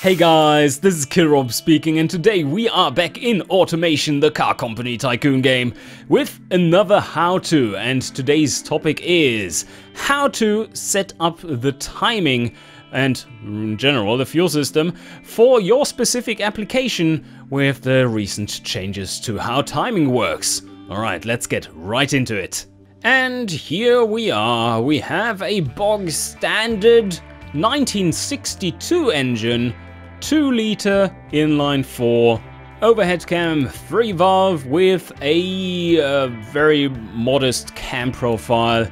Hey guys, this is Killrob speaking and today we are back in Automation the Car Company Tycoon game with another how-to and today's topic is how to set up the timing and in general the fuel system for your specific application with the recent changes to how timing works. Alright, let's get right into it. And here we are, we have a bog standard 1962 engine 2 liter inline 4 overhead cam 3 valve with a uh, very modest cam profile.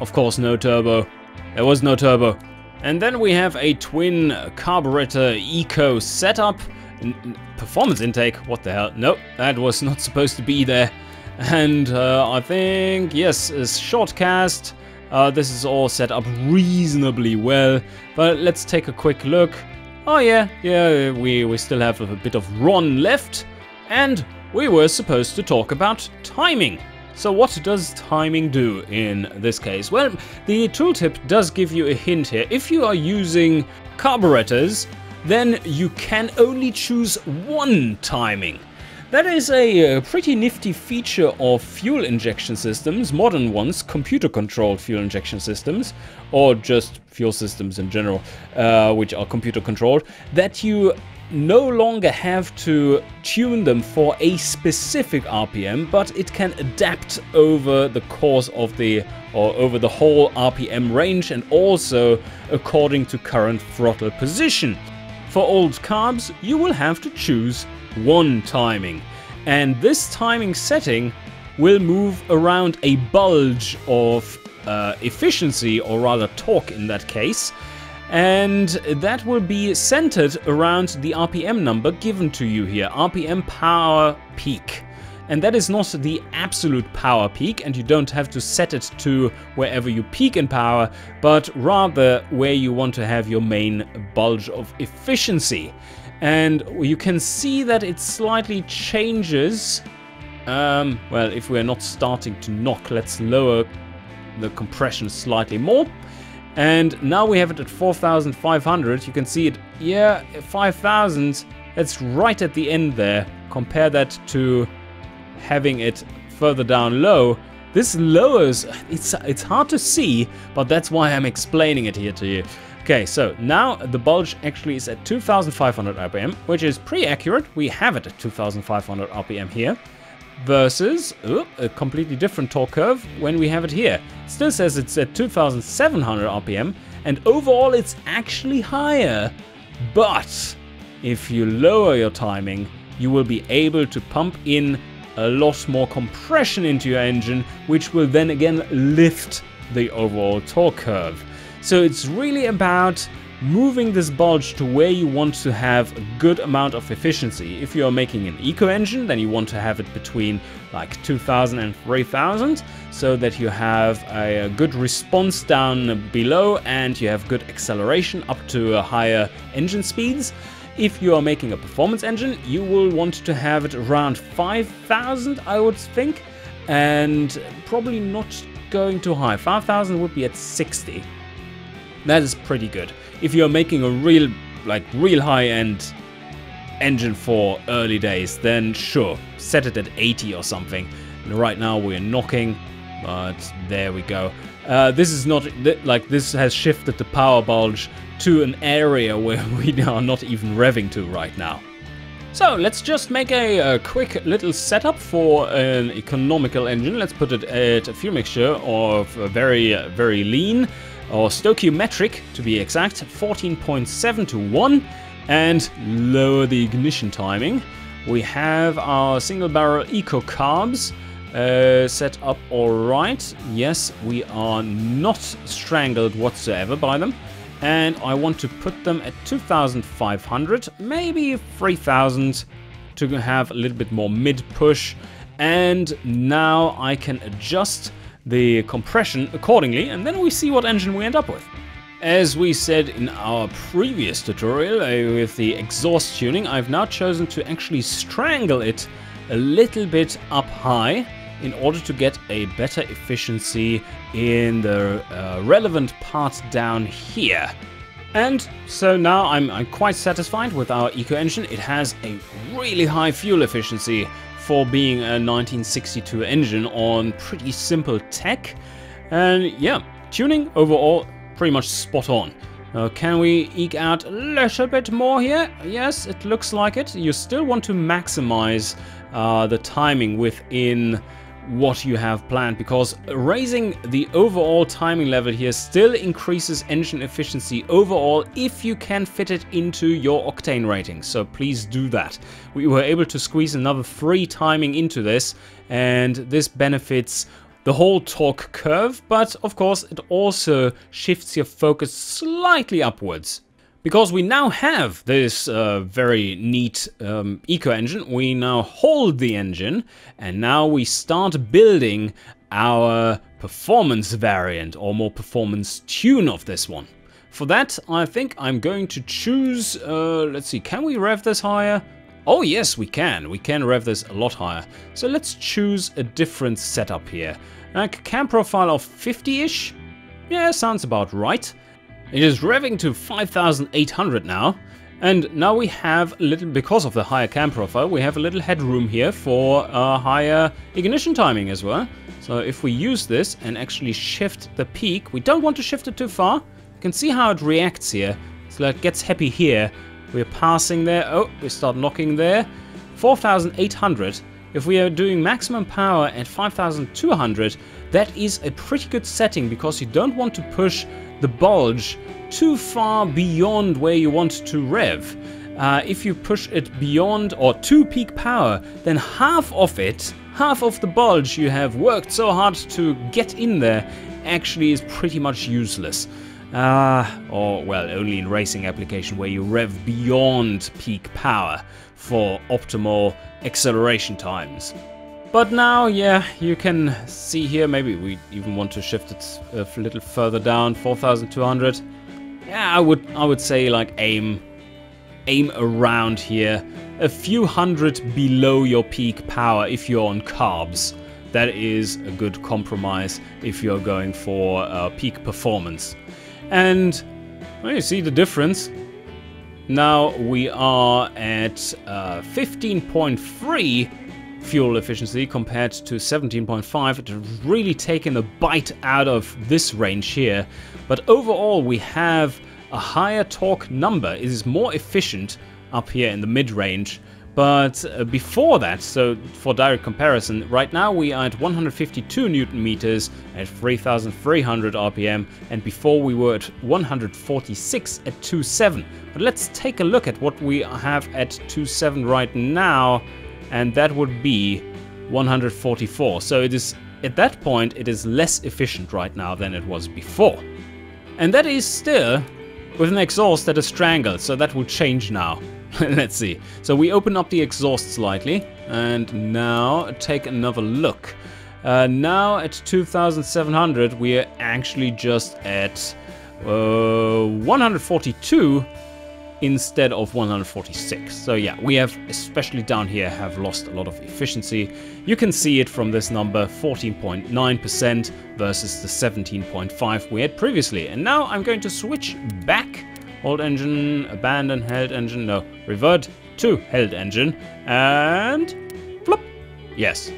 Of course no turbo. There was no turbo. And then we have a twin carburetor eco setup. performance intake, what the hell? Nope, that was not supposed to be there. And uh, I think, yes, a short cast. Uh, this is all set up reasonably well, but let's take a quick look. Oh yeah, yeah, we, we still have a bit of RON left. And we were supposed to talk about timing. So what does timing do in this case? Well, the tooltip does give you a hint here. If you are using carburetors, then you can only choose one timing. That is a, pretty nifty feature of fuel injection systems, modern ones, computer-controlled fuel injection systems, or just fuel systems in general, uh, which are computer-controlled, that you no longer have to tune them for a specific RPM, but it can adapt over the course of the or over the whole RPM range and also according to current throttle position. For old carbs, you will have to choose one timing. And this timing setting will move around a bulge of uh, efficiency, or rather torque in that case, and that will be centered around the RPM number given to you here, RPM power peak. And that is not the absolute power peak, and you don't have to set it to wherever you peak in power, but rather where you want to have your main bulge of efficiency. And you can see that it slightly changes. Um, well, if we're not starting to knock, let's lower the compression slightly more. And now we have it at 4,500. You can see it, yeah, 5,000. That's right at the end there. Compare that to having it further down low. This lowers, it's, it's hard to see, but that's why I'm explaining it here to you. Okay, so now the bulge actually is at 2500 RPM, which is pretty accurate. We have it at 2500 RPM here versus a completely different torque curve when we have it here. Still says it's at 2700 RPM and overall it's actually higher. But if you lower your timing, you will be able to pump in a lot more compression into your engine, which will then again lift the overall torque curve. So it's really about moving this bulge to where you want to have a good amount of efficiency. If you're making an eco engine, then you want to have it between like 2000 and 3000 so that you have a, good response down below and you have good acceleration up to uh, higher engine speeds. If you are making a performance engine, you will want to have it around 5000, I would think, and probably not going too high. 5000 would be at 60. That is pretty good. If you're making a real, like, real high-end engine for early days, then sure, set it at 80 or something. And right now we're knocking, but there we go. Uh, this is not, like, this has shifted the power bulge to an area where we are not even revving to right now. So let's just make a, a, quick little setup for an economical engine. Let's put it at a fuel mixture of very, very lean or stoichiometric to be exact, 14.7 to 1, and lower the ignition timing. We have our single barrel eco carbs uh, set up alright. Yes, we are not strangled whatsoever by them. And I want to put them at 2500, maybe 3000 to have a little bit more mid push. And now I can adjust the compression accordingly, and then we see what engine we end up with. As we said in our previous tutorial uh, with the exhaust tuning, I've now chosen to actually strangle it a little bit up high in order to get a better efficiency in the uh, relevant part down here. And so now I'm, I'm quite satisfied with our Eco Engine. It has a really high fuel efficiency for being a 1962 engine on pretty simple tech. And yeah, tuning overall pretty much spot on. Uh, can we eke out a little bit more here? Yes, it looks like it. You still want to maximize uh, the timing within what you have planned because raising the overall timing level here still increases engine efficiency overall if you can fit it into your octane rating. So please do that. We were able to squeeze another three timing into this and this benefits the whole torque curve, but of course it also shifts your focus slightly upwards. Because we now have this uh, very neat um, eco engine, we now hold the engine and now we start building our performance variant or more performance tune of this one. For that, I think I'm going to choose, uh, let's see, can we rev this higher? Oh yes, we can. We can rev this a lot higher. So let's choose a different setup here. A cam profile of 50-ish? Yeah, sounds about right. It is revving to 5800 now. And now we have a little, because of the higher cam profile, we have a little headroom here for a higher ignition timing as well. So if we use this and actually shift the peak, we don't want to shift it too far. You can see how it reacts here. So it gets happy here. We're passing there. Oh, we start knocking there. 4800. If we are doing maximum power at 5200, that is a pretty good setting because you don't want to push the bulge too far beyond where you want to rev. Uh, if you push it beyond or to peak power, then half of it, half of the bulge you have worked so hard to get in there actually is pretty much useless. Uh, or, well, only in racing application where you rev beyond peak power for optimal acceleration times. But now, yeah, you can see here, maybe we even want to shift it a little further down, 4200. Yeah, I would I would say like aim aim around here, a few hundred below your peak power if you're on carbs. That is a good compromise if you're going for uh, peak performance. And well, you see the difference. Now we are at 15.3 uh, fuel efficiency compared to 17.5. It has really taken a bite out of this range here. But overall we have a higher torque number. It is more efficient up here in the mid-range but uh, before that, so for direct comparison, right now we are at 152 newton meters at 3300 RPM, and before we were at 146 at 2.7. But let's take a look at what we have at 2.7 right now, and that would be 144. So it is at that point it is less efficient right now than it was before. And that is still with an exhaust that is strangled, so that will change now. Let's see. So we open up the exhaust slightly and now take another look. Uh, now at 2700 we are actually just at uh, 142 instead of 146. So yeah, we have, especially down here, have lost a lot of efficiency. You can see it from this number, 14.9% versus the 17.5 we had previously. And now I'm going to switch back Hold engine, abandon held engine, no, revert to held engine, and flop. Yes.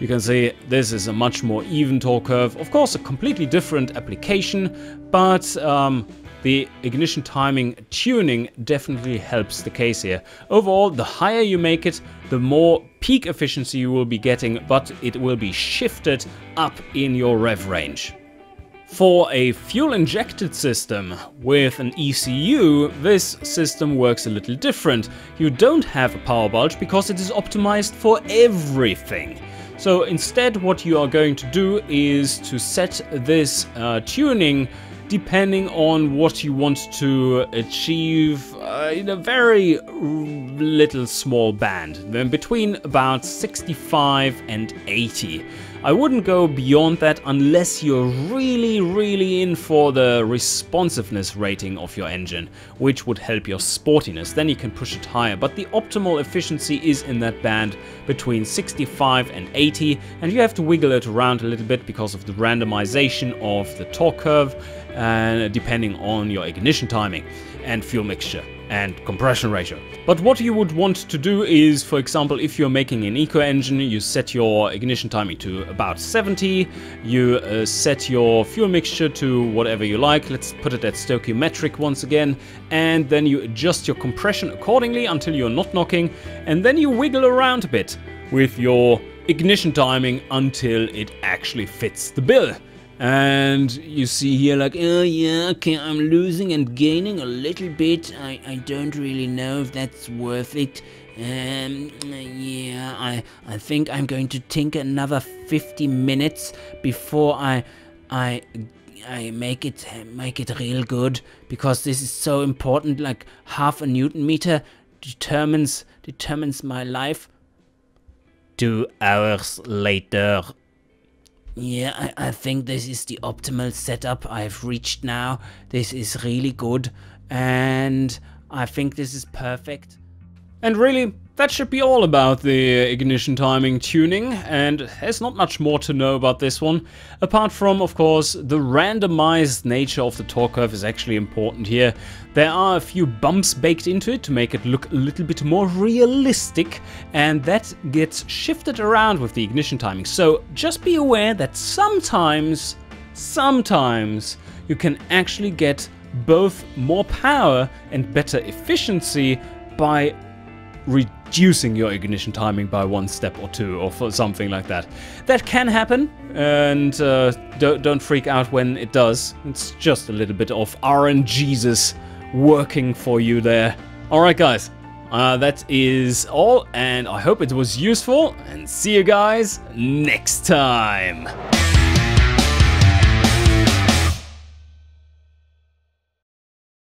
You can see this is a much more even torque curve. Of course, a completely different application, but um, the ignition timing tuning definitely helps the case here. Overall, the higher you make it, the more peak efficiency you will be getting, but it will be shifted up in your rev range. For a fuel-injected system with an ECU, this system works a little different. You don't have a power bulge because it is optimized for everything. So instead what you are going to do is to set this uh, tuning depending on what you want to achieve. Uh, in a very little small band, between about 65 and 80. I wouldn't go beyond that unless you're really, really in for the responsiveness rating of your engine, which would help your sportiness. Then you can push it higher. But the optimal efficiency is in that band between 65 and 80, and you have to wiggle it around a little bit because of the randomization of the torque curve, uh, depending on your ignition timing and fuel mixture and compression ratio. But what you would want to do is, for example, if you're making an eco engine, you set your ignition timing to about 70, you uh, set your fuel mixture to whatever you like, let's put it at stoichiometric once again, and then you adjust your compression accordingly until you're not knocking, and then you wiggle around a bit with your ignition timing until it actually fits the bill. And you see here like, oh yeah, okay, I'm losing and gaining a little bit. I, I don't really know if that's worth it. Um, yeah, I, I think I'm going to tinker another 50 minutes before I, I, I make it, make it real good because this is so important. Like half a newton meter determines, determines my life. Two hours later. Yeah, I, I think this is the optimal setup I've reached now. This is really good and I think this is perfect. And really, that should be all about the ignition timing tuning, and there's not much more to know about this one, apart from, of course, the randomized nature of the torque curve is actually important here. There are a few bumps baked into it to make it look a little bit more realistic, and that gets shifted around with the ignition timing. So just be aware that sometimes, sometimes, you can actually get both more power and better efficiency by reducing your ignition timing by one step or two or something like that. That can happen, and uh, don't, don't freak out when it does. It's just a little bit of RNGesus working for you there. Alright guys, uh, that is all, and I hope it was useful, and see you guys next time.